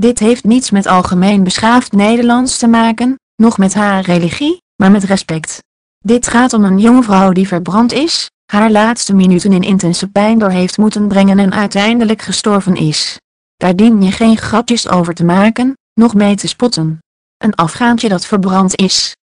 Dit heeft niets met algemeen beschaafd Nederlands te maken, nog met haar religie, maar met respect. Dit gaat om een jonge vrouw die verbrand is, haar laatste minuten in intense pijn door heeft moeten brengen en uiteindelijk gestorven is. Daar dien je geen grapjes over te maken, nog mee te spotten. Een afgaantje dat verbrand is,